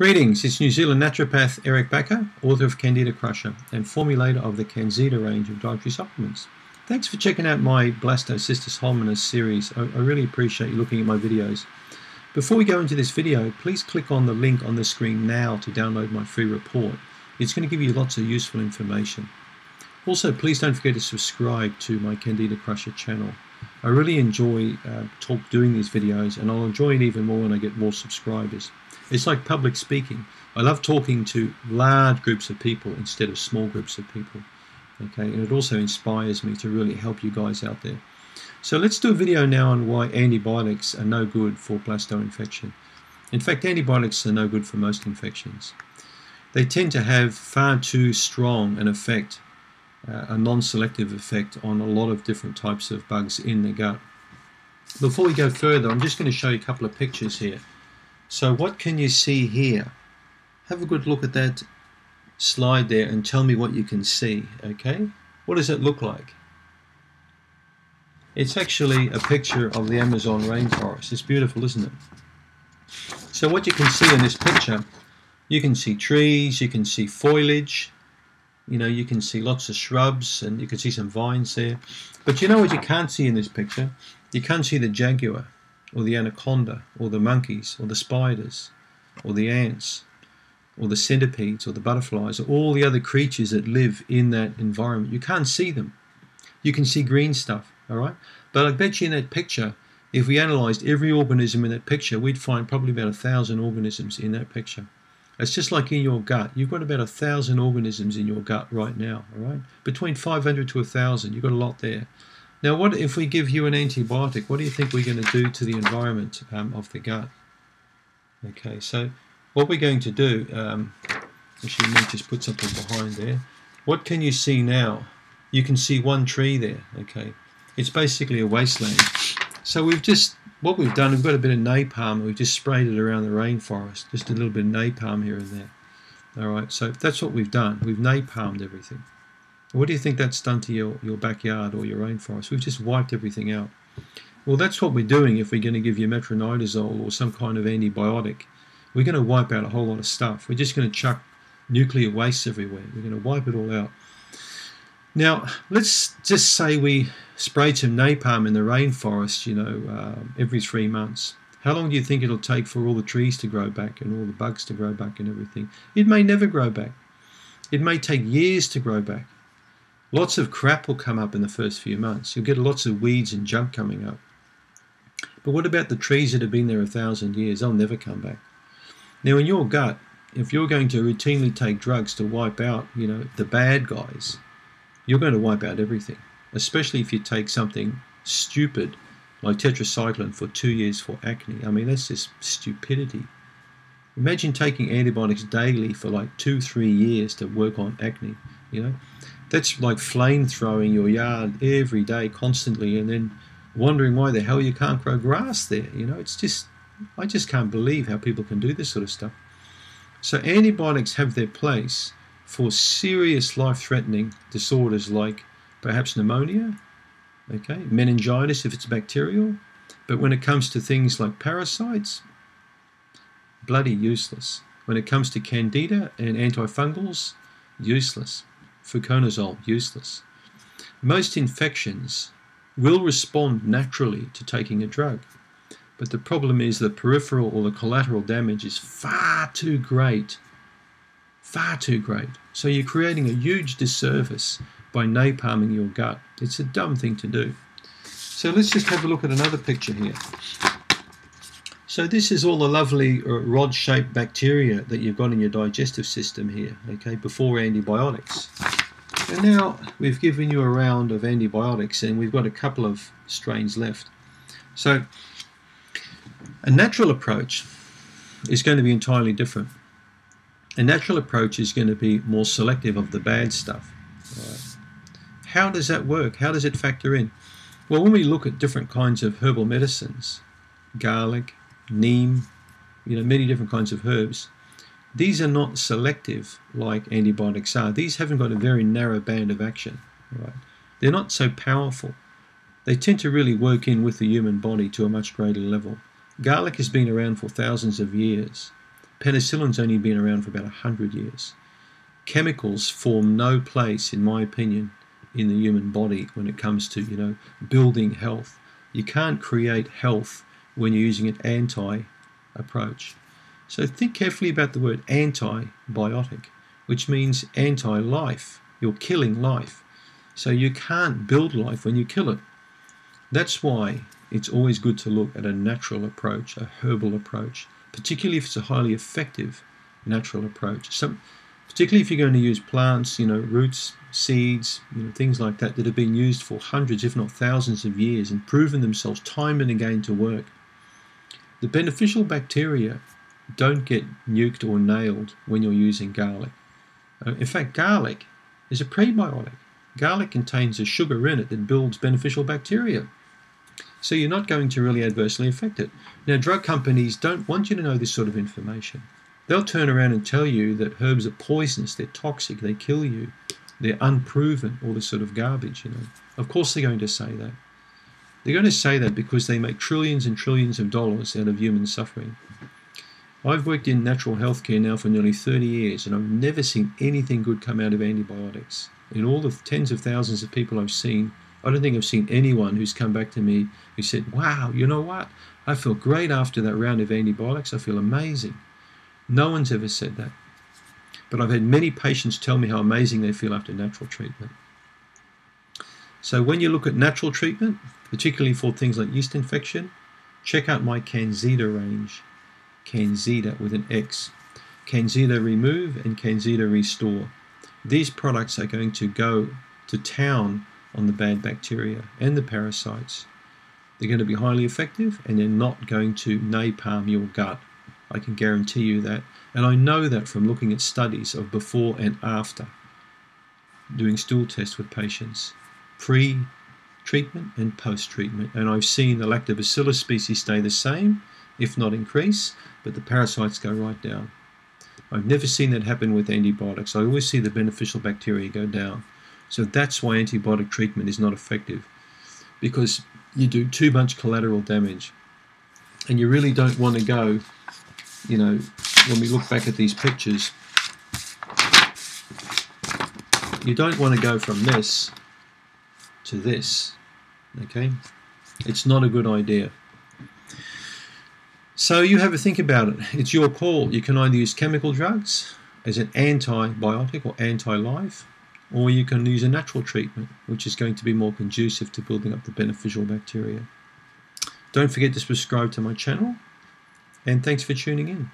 Greetings, it's New Zealand naturopath Eric Bakker, author of Candida Crusher and formulator of the CanXida range of dietary supplements. Thanks for checking out my Blastocystis hominis series. I, I really appreciate you looking at my videos. Before we go into this video, please click on the link on the screen now to download my free report. It's going to give you lots of useful information. Also, please don't forget to subscribe to my Candida Crusher channel. I really enjoy uh, talk doing these videos and I'll enjoy it even more when I get more subscribers. It's like public speaking. I love talking to large groups of people instead of small groups of people. Okay, and it also inspires me to really help you guys out there. So let's do a video now on why antibiotics are no good for blasto infection. In fact, antibiotics are no good for most infections. They tend to have far too strong an effect, uh, a non-selective effect on a lot of different types of bugs in the gut. Before we go further, I'm just going to show you a couple of pictures here. So what can you see here? Have a good look at that slide there and tell me what you can see, okay? What does it look like? It's actually a picture of the Amazon rainforest. It's beautiful, isn't it? So what you can see in this picture, you can see trees, you can see foliage, you know, you can see lots of shrubs and you can see some vines there. But you know what you can't see in this picture? You can't see the jaguar or the anaconda, or the monkeys, or the spiders, or the ants, or the centipedes, or the butterflies, or all the other creatures that live in that environment. You can't see them. You can see green stuff, all right? But I bet you in that picture, if we analysed every organism in that picture, we'd find probably about a thousand organisms in that picture. It's just like in your gut. You've got about a thousand organisms in your gut right now, all right? Between 500 to a thousand, you've got a lot there. Now, what if we give you an antibiotic? What do you think we're going to do to the environment um, of the gut? Okay, so what we're going to do, um, actually, let me just put something behind there. What can you see now? You can see one tree there, okay? It's basically a wasteland. So we've just, what we've done, we've got a bit of napalm, we've just sprayed it around the rainforest, just a little bit of napalm here and there. All right, so that's what we've done. We've napalmed everything. What do you think that's done to your, your backyard or your rainforest? We've just wiped everything out. Well, that's what we're doing if we're going to give you metronidazole or some kind of antibiotic. We're going to wipe out a whole lot of stuff. We're just going to chuck nuclear waste everywhere. We're going to wipe it all out. Now, let's just say we sprayed some napalm in the rainforest, you know, uh, every three months. How long do you think it'll take for all the trees to grow back and all the bugs to grow back and everything? It may never grow back. It may take years to grow back. Lots of crap will come up in the first few months. You'll get lots of weeds and junk coming up. But what about the trees that have been there a thousand years? They'll never come back. Now, in your gut, if you're going to routinely take drugs to wipe out, you know, the bad guys, you're going to wipe out everything. Especially if you take something stupid like tetracycline for two years for acne. I mean, that's just stupidity. Imagine taking antibiotics daily for like two, three years to work on acne. You know, that's like flame throwing your yard every day, constantly, and then wondering why the hell you can't grow grass there. You know, it's just, I just can't believe how people can do this sort of stuff. So antibiotics have their place for serious life-threatening disorders like perhaps pneumonia, okay, meningitis if it's bacterial, but when it comes to things like parasites, bloody useless. When it comes to candida and antifungals, useless fluconazole useless. Most infections will respond naturally to taking a drug, but the problem is the peripheral or the collateral damage is far too great, far too great. So you're creating a huge disservice by napalming your gut. It's a dumb thing to do. So let's just have a look at another picture here. So this is all the lovely uh, rod-shaped bacteria that you've got in your digestive system here, okay, before antibiotics. And now we've given you a round of antibiotics and we've got a couple of strains left. So a natural approach is going to be entirely different. A natural approach is going to be more selective of the bad stuff. Right. How does that work? How does it factor in? Well, when we look at different kinds of herbal medicines, garlic, neem, you know, many different kinds of herbs. These are not selective like antibiotics are. These haven't got a very narrow band of action. Right? They're not so powerful. They tend to really work in with the human body to a much greater level. Garlic has been around for thousands of years. Penicillin's only been around for about 100 years. Chemicals form no place, in my opinion, in the human body when it comes to, you know, building health. You can't create health when you're using an anti approach. So think carefully about the word antibiotic, which means anti life. You're killing life. So you can't build life when you kill it. That's why it's always good to look at a natural approach, a herbal approach, particularly if it's a highly effective natural approach. Particularly if you're going to use plants, you know, roots, seeds, you know, things like that that have been used for hundreds, if not thousands of years and proven themselves time and again to work. The beneficial bacteria don't get nuked or nailed when you're using garlic. Uh, in fact, garlic is a prebiotic. Garlic contains a sugar in it that builds beneficial bacteria. So you're not going to really adversely affect it. Now, drug companies don't want you to know this sort of information. They'll turn around and tell you that herbs are poisonous, they're toxic, they kill you, they're unproven, all this sort of garbage, you know. Of course they're going to say that. They're going to say that because they make trillions and trillions of dollars out of human suffering. I've worked in natural healthcare now for nearly 30 years and I've never seen anything good come out of antibiotics. In all the tens of thousands of people I've seen, I don't think I've seen anyone who's come back to me who said, Wow, you know what? I feel great after that round of antibiotics. I feel amazing. No one's ever said that. But I've had many patients tell me how amazing they feel after natural treatment. So when you look at natural treatment, particularly for things like yeast infection, check out my CanXida range. CanXida with an X. CanXida Remove and CanXida Restore. These products are going to go to town on the bad bacteria and the parasites. They're going to be highly effective and they're not going to napalm your gut. I can guarantee you that. And I know that from looking at studies of before and after doing stool tests with patients, pre treatment and post treatment. And I've seen the lactobacillus species stay the same, if not increase, but the parasites go right down. I've never seen that happen with antibiotics. I always see the beneficial bacteria go down. So that's why antibiotic treatment is not effective because you do too much collateral damage. And you really don't want to go, you know, when we look back at these pictures, you don't want to go from this to this. Okay? It's not a good idea. So you have a think about it. It's your call. You can either use chemical drugs as an antibiotic or anti-life, or you can use a natural treatment, which is going to be more conducive to building up the beneficial bacteria. Don't forget to subscribe to my channel, and thanks for tuning in.